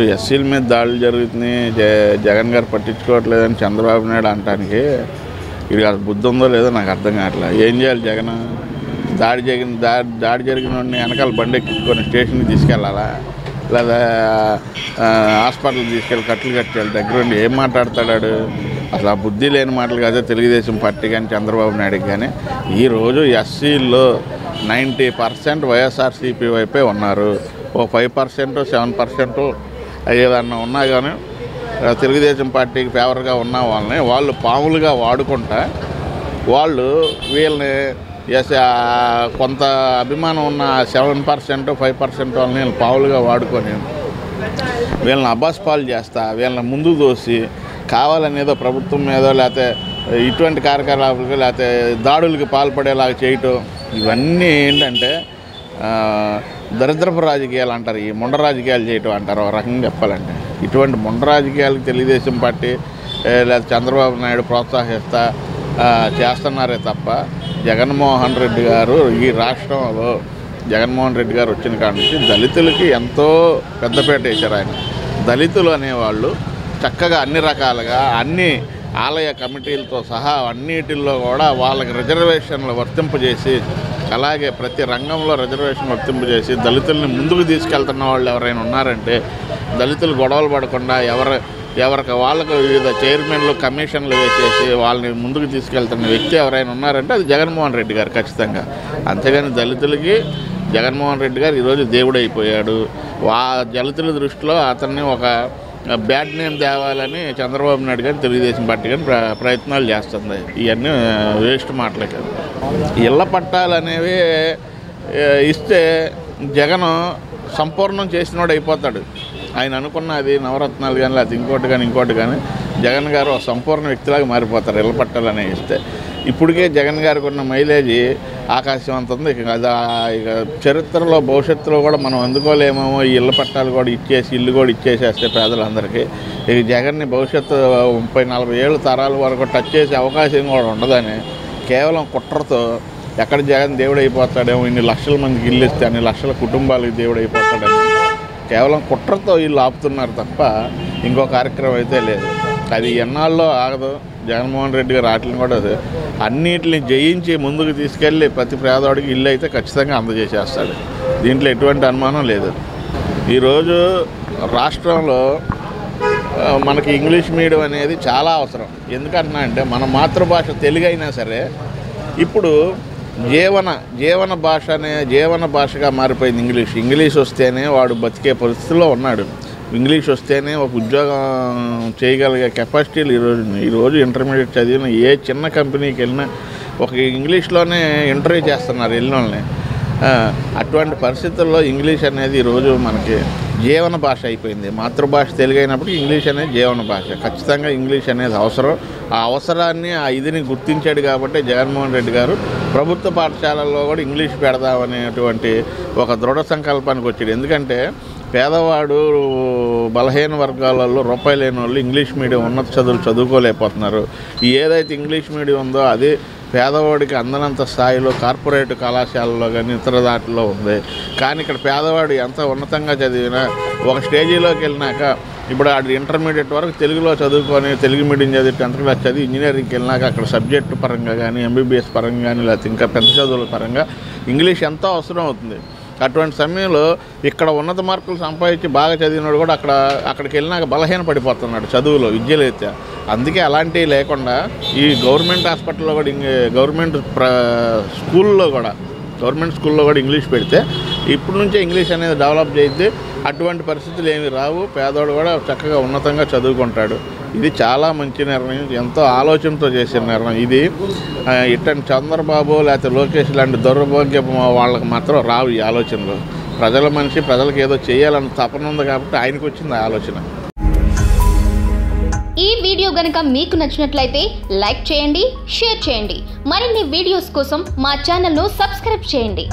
ఎస్సీల మీద దాడులు జరుగుతున్నాయి. జ- జగన్ గారు పట్టించుకోవట్లేదని చంద్రబాబు నాయుడు అనటానికి ఇది అసలు బుద్ధి ఉందో లేదో నాకు అర్థం కావట్లేదు ఏం చేయాలి జగన్? దాడి జరిగిన దాడి దాడి జరిగిన వాడిని వెనకాల బండి ఎక్కించుకొని స్టేషన్కి తీసుకెళ్ళాలా లేదా హాస్పిటల్కి తీసుకెళ్ళి కట్లు కట్టాలి దగ్గరుండి ఏం మాట్లాడతాడు అసలు ఆ బుద్ధి లేని మాటలు కాదు తెలుగుదేశం పార్టీ కానీ చంద్రబాబు నాయుడుకి కానీ ఈరోజు ఎస్సీల్లో నైంటీ పర్సెంట్ వైఎస్ఆర్సీపీ వైపే ఉన్నారు. ఓ ఫైవ్ పర్సెంట్ సెవెన్ పర్సెంట్ ఏదన్నా ఉన్నా కానీ తెలుగుదేశం పార్టీకి ఫేవర్గా ఉన్న వాళ్ళని వాళ్ళు పాములుగా వాడుకుంటా వాళ్ళు వీళ్ళని ఎస్ కొంత అభిమానం ఉన్న సెవెన్ పర్సెంట్ ఫైవ్ పర్సెంట్ వాళ్ళని వీళ్ళు పావులుగా వాడుకొని వీళ్ళని అబ్బాస్ పాలు చేస్తా వీళ్ళని ముందు దోసి కావాలనేదో ప్రభుత్వం మీదో లేకపోతే ఇటువంటి కార్యకలాపాలకు లేకపోతే దాడులకు పాల్పడేలాగా చేయటం ఇవన్నీ ఏంటంటే దరిద్రపు రాజకీయాలు అంటారు ఈ ముండ రాజకీయాలు చేయటం అంటారు ఒక రకంగా చెప్పాలంటే. ఇటువంటి ముండ రాజకీయాలకు తెలుగుదేశం పార్టీ లేదా చంద్రబాబు నాయుడు ప్రోత్సహిస్తా చేస్తున్నారే తప్ప జగన్మోహన్ రెడ్డి గారు ఈ రాష్ట్రంలో జగన్మోహన్ రెడ్డి గారు వచ్చిన కాడ నుంచి దళితులకి ఎంతో పెద్దపేట వేశారు ఆయన. దళితులు అనేవాళ్ళు చక్కగా అన్ని రకాలుగా అన్ని ఆలయ కమిటీలతో సహా అన్నిటిల్లో కూడా వాళ్ళకి రిజర్వేషన్లు వర్తింపజేసి అలాగే ప్రతి రంగంలో రిజర్వేషన్ వర్తింపజేసి దళితుల్ని ముందుకు తీసుకెళ్తున్న వాళ్ళు ఎవరైనా ఉన్నారంటే దళితులు గొడవలు పడకుండా ఎవరు ఎవరికి వాళ్ళకు వివిధ చైర్మన్లు కమిషన్లు వేసేసి వాళ్ళని ముందుకు తీసుకెళ్తున్న వ్యక్తి ఎవరైనా ఉన్నారంటే అది జగన్మోహన్ రెడ్డి గారు ఖచ్చితంగా. అంతేగాని దళితులకి జగన్మోహన్ రెడ్డి గారు ఈరోజు దేవుడైపోయాడు. వా దళితుల దృష్టిలో అతన్ని ఒక బ్యాడ్ నేమ్ తేవాలని చంద్రబాబు నాయుడు కానీ తెలుగుదేశం పార్టీ కానీ ప్ర ప్రయత్నాలు చేస్తుంది. ఇవన్నీ వేస్ట్ మాటలే కదా ఇళ్ళ పట్టాలు అనేవి ఇస్తే జగన్ సంపూర్ణం చేసినోడు అయిపోతాడు. ఆయన అనుకున్నది నవరత్నాలు కానీ లేకపోతే ఇంకోటి కానీ ఇంకోటి కానీ జగన్ గారు ఒక సంపూర్ణ వ్యక్తిలాగా మారిపోతారు. ఇళ్ళ పట్టాలు అనేవి ఇస్తే. ఇప్పటికే జగన్ గారికి ఉన్న మైలేజీ ఆకాశం అంత ఉంది ఇక అది ఇక చరిత్రలో భవిష్యత్తులో కూడా మనం అందుకోలేమేమో ఈ ఇళ్ళ పట్టాలు కూడా ఇచ్చేసి ఇల్లు కూడా ఇచ్చేసేస్తే పేదలందరికీ. ఇక జగన్ని భవిష్యత్తు ముప్పై నలభై ఏళ్ళ తరాల వరకు టచ్ చేసే అవకాశం కూడా ఉండదని కేవలం కుట్రతో ఎక్కడ జగన్ దేవుడు అయిపోతాడేమో ఇన్ని లక్షల మందికి ఇల్లు ఇస్తే అన్ని లక్షల కుటుంబాలకి దేవుడు అయిపోతాడని కేవలం కుట్రతో వీళ్ళు ఆపుతున్నారు తప్ప ఇంకో కార్యక్రమం అయితే లేదు. అది ఎన్నాళ్ళలో ఆగదు. జగన్మోహన్ రెడ్డి గారు వాటిని కూడా అన్నిటిని జయించి ముందుకు తీసుకెళ్ళి ప్రతి పేదవాడికి ఇల్లు అయితే ఖచ్చితంగా అందజేసేస్తాడు. దీంట్లో ఎటువంటి అనుమానం లేదు. ఈరోజు రాష్ట్రంలో మనకి ఇంగ్లీష్ మీడియం అనేది చాలా అవసరం. ఎందుకంటున్నా అంటే మన మాతృభాష తెలుగు అయినా సరే ఇప్పుడు జీవన జీవన భాష అనే జీవన భాషగా మారిపోయింది ఇంగ్లీష్. ఇంగ్లీష్ వస్తేనే వాడు బతికే పరిస్థితిలో ఉన్నాడు. ఇంగ్లీష్ వస్తేనే ఒక ఉద్యోగం చేయగలిగే కెపాసిటీలు ఈరోజు ఈరోజు ఇంటర్మీడియట్ చదివిన ఏ చిన్న కంపెనీకి వెళ్ళినా ఒక ఇంగ్లీష్లోనే ఇంటర్వ్యూ చేస్తున్నారు వెళ్ళిన వాళ్ళని అటువంటి పరిస్థితుల్లో ఇంగ్లీష్ అనేది ఈరోజు మనకి జీవన భాష అయిపోయింది. మాతృభాష తెలుగు అయినప్పుడు ఇంగ్లీష్ అనేది జీవన భాష. ఖచ్చితంగా ఇంగ్లీష్ అనేది అవసరం. ఆ అవసరాన్ని ఆ ఇదిని గుర్తించాడు కాబట్టి జగన్మోహన్ రెడ్డి గారు ప్రభుత్వ పాఠశాలల్లో కూడా ఇంగ్లీష్ పెడదామనేటువంటి ఒక దృఢ సంకల్పానికి వచ్చాడు. ఎందుకంటే పేదవాడు బలహీన వర్గాలలో రూపాయి లేని వాళ్ళు ఇంగ్లీష్ మీడియం ఉన్నత చదువులు చదువుకోలేకపోతున్నారు. ఏదైతే ఇంగ్లీష్ మీడియం ఉందో అది పేదవాడికి అందనంత స్థాయిలో కార్పొరేట్ కళాశాలలో కానీ ఇతర దాటిలో ఉంది. కానీ ఇక్కడ పేదవాడు ఎంత ఉన్నతంగా చదివినా ఒక స్టేజీలోకి వెళ్ళినాక ఇప్పుడు ఆడు ఇంటర్మీడియట్ వరకు తెలుగులో చదువుకొని తెలుగు మీడియం చదివి టెన్త్ క్లాస్ చదివి ఇంజనీరింగ్కి వెళ్ళినాక అక్కడ సబ్జెక్టు పరంగా కానీ ఎంబీబీఎస్ పరంగా కానీ లేకపోతే ఇంకా పెద్ద చదువుల పరంగా ఇంగ్లీష్ ఎంతో అవసరం అవుతుంది. అటువంటి సమయంలో ఇక్కడ ఉన్నత మార్కులు సంపాదించి బాగా చదివినాడు కూడా అక్కడ అక్కడికి వెళ్ళినాక బలహీన పడిపోతున్నాడు చదువులో విద్యలైతే. అందుకే అలాంటివి లేకుండా ఈ గవర్నమెంట్ హాస్పిటల్లో కూడా ఇంగ గవర్నమెంట్ ప్ర స్కూల్లో కూడా గవర్నమెంట్ స్కూల్లో కూడా ఇంగ్లీష్ పెడితే ఇప్పుడు నుంచే ఇంగ్లీష్ అనేది డెవలప్ చేస్తే అటువంటి పరిస్థితులు ఏమి రావు. పేదవాడు కూడా చక్కగా ఉన్నతంగా చదువుకుంటాడు. ఇది చాలా మంచి నిర్ణయం. ఎంతో ఆలోచనతో చేసిన నిర్ణయం ఇది. ఇట్టని చంద్రబాబు లేకపోతే లోకేష్ లాంటి దౌర్భాగ్యపు వాళ్ళకి మాత్రం రావు ఈ ఆలోచనలు. ప్రజల మనిషి ప్రజలకు ఏదో చేయాలన్న తపన ఉంది కాబట్టి ఆయనకు వచ్చింది ఆలోచన. ఈ వీడియో గనక మీకు నచ్చినట్లయితే లైక్ చేయండి షేర్ చేయండి. మరిన్ని వీడియోస్ కోసం మా ఛానల్ను సబ్స్క్రైబ్ చేయండి.